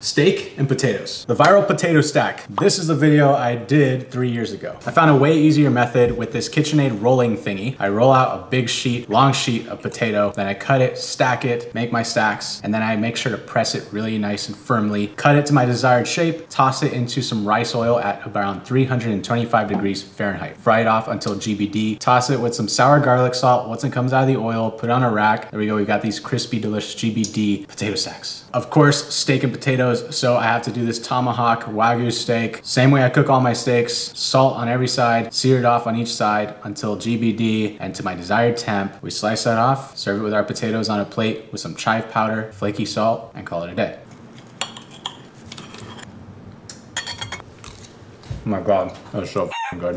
Steak and potatoes. The viral potato stack. This is a video I did three years ago. I found a way easier method with this KitchenAid rolling thingy. I roll out a big sheet, long sheet of potato, then I cut it, stack it, make my stacks, and then I make sure to press it really nice and firmly, cut it to my desired shape, toss it into some rice oil at around 325 degrees Fahrenheit. Fry it off until GBD, toss it with some sour garlic salt once it comes out of the oil, put on a rack. There we go, we got these crispy, delicious GBD potato stacks. Of course, steak and potatoes, so I have to do this tomahawk Wagyu steak. Same way I cook all my steaks, salt on every side, sear it off on each side until GBD and to my desired temp. We slice that off, serve it with our potatoes on a plate with some chive powder, flaky salt, and call it a day. Oh my god, that was so good.